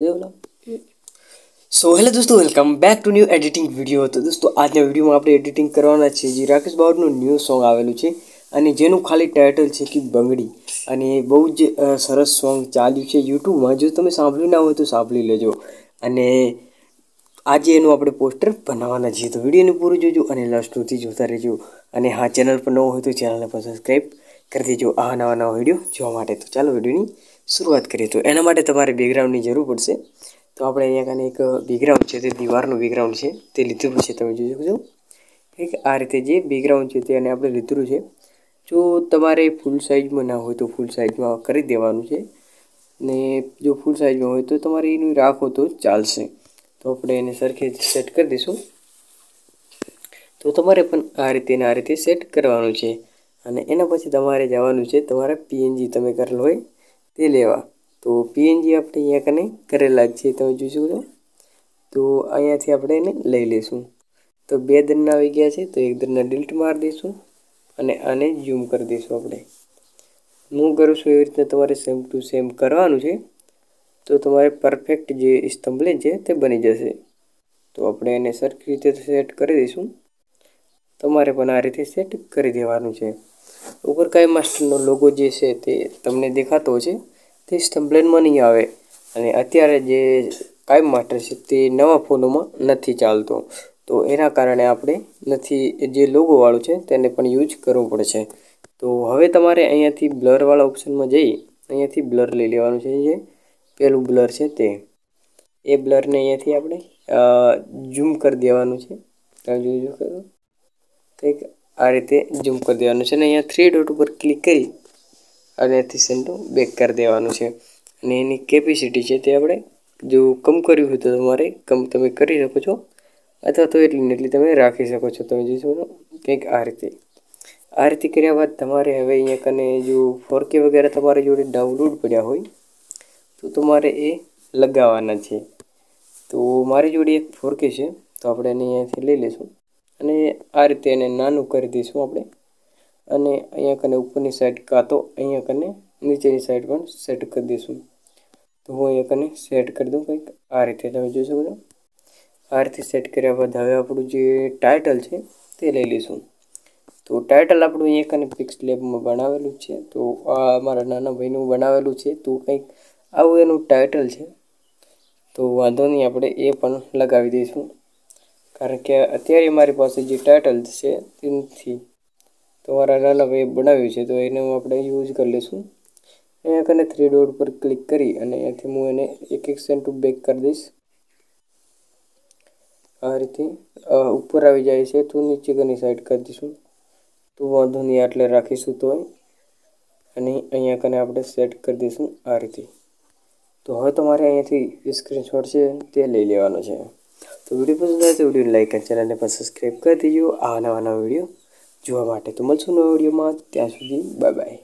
સો hello દોસ્તો welcome back to new editing video તો દોસ્તો આજના વિડીયોમાં આપણે એડિટિંગ કરવાના છે જે રાકેશ બાવરનું ન્યૂ સોંગ આવેલું છે અને જેનું ખાલી ટાઇટલ છે કે બંગડી અને બહુ જ સરસ સોંગ ચાલ્યું છે યુટ્યુબમાં જો તમે સાંભળ્યું ના હોય તો સાંભળી લેજો। અને આજે એનું આપણે પોસ્ટર બનાવવાના છીએ। તો વિડીયોને પૂરું જોજો અને લાસ્ટ જોતા રહેજો। અને હા ચેનલ પર ન હોય તો ચેનલને પણ સબસ્ક્રાઈબ કરી દેજો આ નવા નવા વીડિયો જોવા માટે। તો ચાલો વિડીયોની શરૂઆત કરીએ તો એના માટે તમારે બેકગ્રાઉન્ડની જરૂર પડશે. તો આપણે અહીંયા કાને એક બેકગ્રાઉન્ડ છે તે દીવારનું બેકગ્રાઉન્ડ છે, તે લીધેલું છે, તમે જોઈ શકો છો ઠીક, આ રીતે જે બેકગ્રાઉન્ડ છે તેને આપણે લીધેલું છે. જો તમારે ફૂલ સાઇઝમાં ના હોય તો ફૂલ સાઇઝમાં કરી દેવાનું છે. ને જો ફૂલ સાઇઝમાં હોય તો તમારે એનું રાખો તો ચાલશે. તો આપણે એને સરખી સેટ કરી દઈશું. તો તમારે પણ આ રીતે આ રીતે સેટ કરવાનું છે. અને એના પછી તમારે જવાનું છે તમારા પીએનજી તમે કરેલું હોય. તે લેવા. તો પીએનજી આપણે અહીંયા કને કરેલા જ છે, તમે જોઈ શકો તો અહીંયાથી આપણે એને લઈ લઈશું. તો બે દરના આવી ગયા છે, તો એક દરના ડિલ્ટ મારી દઈશું અને આને ઝૂમ કરી દઈશું આપણે. હું કરું છું એવી રીતના તમારે સેમ ટુ સેમ કરવાનું છે. તો તમારે પરફેક્ટ જે સ્તંભલે છે તે બની જશે. તો આપણે એને સરખી રીતે સેટ કરી દઈશું. તમારે પણ આ રીતે સેટ કરી દેવાનું છે. ઉપર કાંઈ માસ્ટરનો લોગો જે છે તે તમને દેખાતો છે, તે સ્ટમ્પલેનમાં નહીં આવે. અને અત્યારે જે કાયમ માસ્ટર છે તે નવા ફોનોમાં નથી ચાલતો. તો એના કારણે આપણે નથી, જે લોગોવાળું છે તેને પણ યુઝ કરવો પડશે. તો હવે તમારે અહીંયાથી બ્લરવાળા ઓપ્શનમાં જઈ, અહીંયાથી બ્લર લઈ લેવાનું છે જે પહેલું બ્લર છે તે. એ બ્લરને અહીંયાથી આપણે ઝૂમ કરી દેવાનું છે. તમે જોઈ કંઈક આ રીતે ઝૂમ કરી દેવાનું છે અને અહીંયા થ્રી ડોટ ઉપર ક્લિક કરી અને અહીંયાથી સેન્ટો બેક કરી દેવાનું છે. અને એની કેપેસિટી છે તે આપણે જો કમ કર્યું હોય તો તમારે કમ તમે કરી શકો છો અથવા તો એટલી એટલી તમે રાખી શકો છો. તમે જોઈ શકો કંઈક આ રીતે. આ રીતે કર્યા બાદ તમારે હવે અહીંયા કને જો ફોરકે વગેરે તમારી જોડે ડાઉનલોડ પડ્યા હોય તો તમારે એ લગાવવાના છે. તો મારી જોડે એક ફોરકે છે તો આપણે એને અહીંયાથી લઈ લઈશું. અને આ રીતે એને નાનું કરી દઈશું આપણે. અને અહીંયા કને ઉપરની સાઈડ કાં તો અહીંયા કને નીચેની સાઈડ પણ સેટ કરી દઈશું. તો હું અહીંયા કને સેટ કરી દઉં કંઈક. આ રીતે તમે જોઈ શકો છો. આ રીતે સેટ કર્યા બાદ હવે આપણું જે ટાઇટલ છે તે લઈ લઈશું. તો ટાઇટલ આપણું અહીંયા કને પિક્સ લેબમાં બનાવેલું છે. તો આ મારા નાના ભાઈનું બનાવેલું છે. તો કંઈક આવું એનું ટાઇટલ છે. તો વાંધો નહીં, આપણે એ પણ લગાવી દઈશું. કારણ કે અત્યારે મારી પાસે જે ટાઇટલ છે તે તમારા નાના ભાઈએ બનાવ્યું છે, તો એને આપણે યુઝ કરી લઈશું. અહીંયા કને થ્રી ડોટ પર ક્લિક કરી અને અહીંયાથી હું એને એક એક સેન્ટુ બેક કરી દઈશ. આ રીતે ઉપર આવી જાય છે, તો નીચે કની સાઈડ કરી દઈશું. તો વાંધો નહીં, આટલે રાખીશું તો અને અહીંયા કને આપણે સેટ કરી દઈશું આ રીતે. તો હવે તમારે અહીંયાથી સ્ક્રીનશોટ છે તે લઈ લેવાનો છે. તો વીડિયો પસંદ આવે તો વીડિયો લાઈક અને ચેનલને પણ સબસ્ક્રાઈબ કરી દેજો. આ નવા નવા વીડિયો જોવા માટે તો મળશું નવા વિડીયોમાં. ત્યાં સુધી બાય બાય